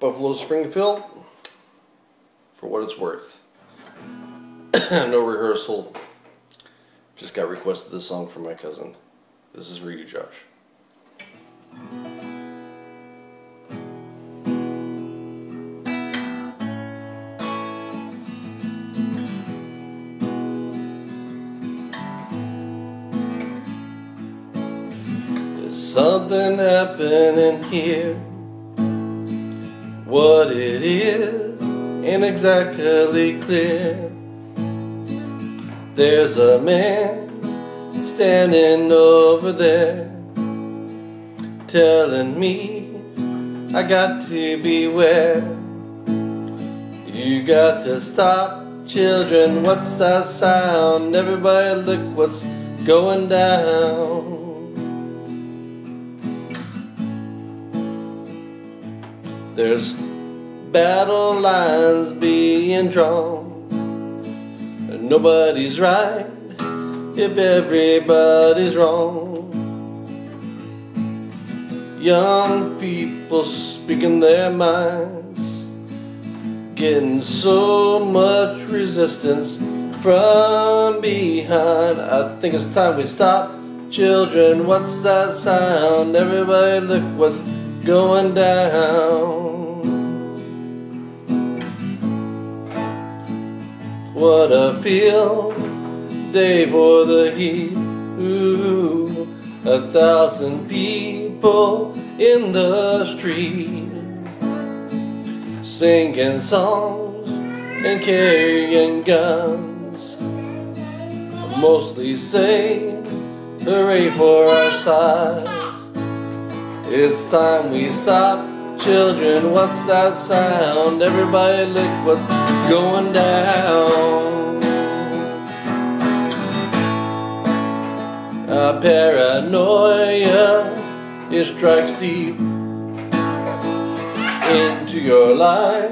Buffalo Springfield for what it's worth. no rehearsal. Just got requested this song from my cousin. This is for you, Josh. Something happening here. What it is ain't exactly clear. There's a man standing over there telling me I got to beware. You got to stop, children. What's that sound? Everybody, look what's going down. There's battle lines being drawn. Nobody's right if everybody's wrong. Young people speaking their minds, getting so much resistance from behind. I think it's time we stop. Children, what's that sound? Everybody, look what's going down. What a feel day for the heat. Ooh, a thousand people in the street singing songs and carrying guns. Mostly say hooray for our side. It's time we stop. Children, what's that sound? Everybody look what's going down. A paranoia, it strikes deep into your life.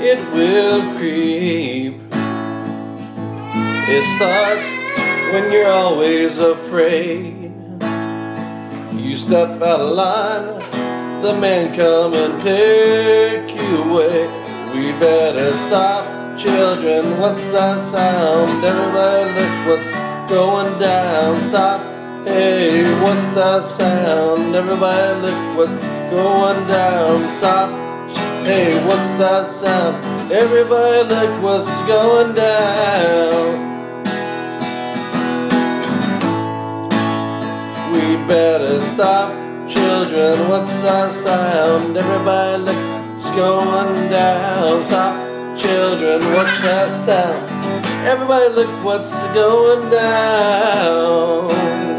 It will creep. It starts when you're always afraid. You step out of line, the man come and take you away. We better stop, children. What's that sound? Everybody, look what's going down. Stop. Hey, what's that sound? Everybody, look what's going down. Stop. Hey, what's that sound? Everybody, look what's going down. We better stop, children. What's that sound? Everybody, look, going down. Stop, children. What's that sound? Everybody, look, what's going down.